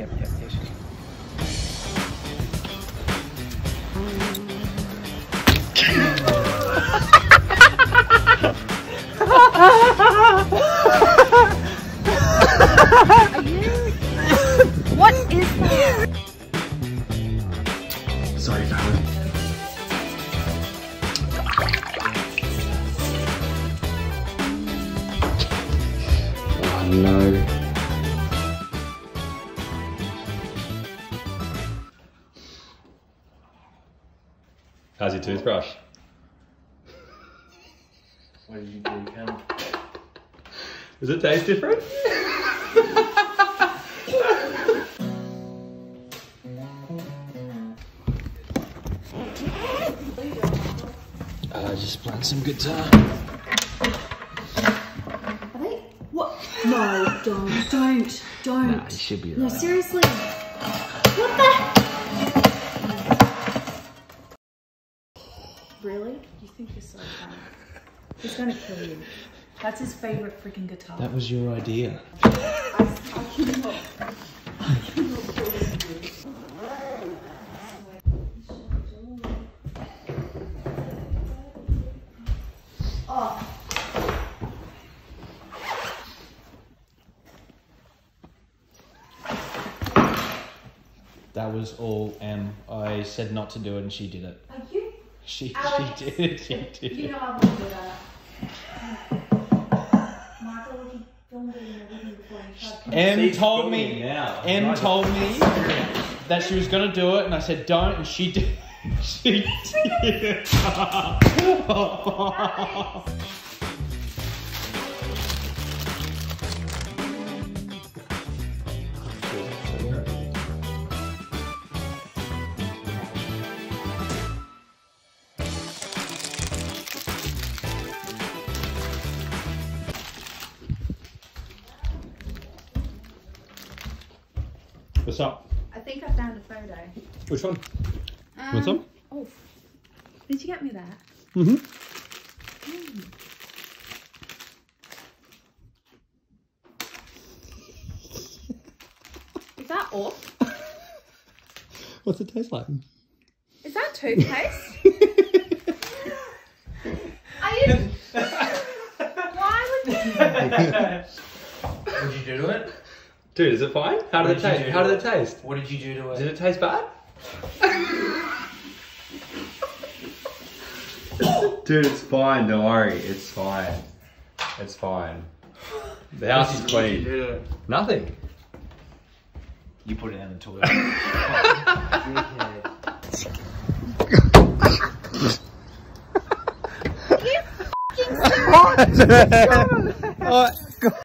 What is that? Sorry, Fallon. Oh no. How's your toothbrush? What did you do, Cam? Does it taste different? Uh, just playing some guitar. What? No, don't, don't, don't. Nah, he should be no, seriously. What the? Really? You think you're so funny? He's gonna kill you. That's his favorite freaking guitar. That was your idea. That was all M. I said not to do it and she did it. Are you? She, Alex, she did. She did. You it. know I won't do that. Michael, he filmed it in the video before he tried M told me. now. M Right. told me that she was gonna do it, and I said don't, and she did. She did. What's up? I think I found a photo. Which one? Um, What's up? Oh, did you get me that? Mm-hmm. Is that off? What's it taste like? Is that toothpaste? Are you? Why would you? What'd you do to it? Dude, is it fine? How What did it taste? do How did it taste? What did you do to it? Did it taste bad? Dude, it's fine. Don't worry. It's fine. It's fine. The house is What did you clean. do to it? Nothing. You put it in the toilet. you Oh,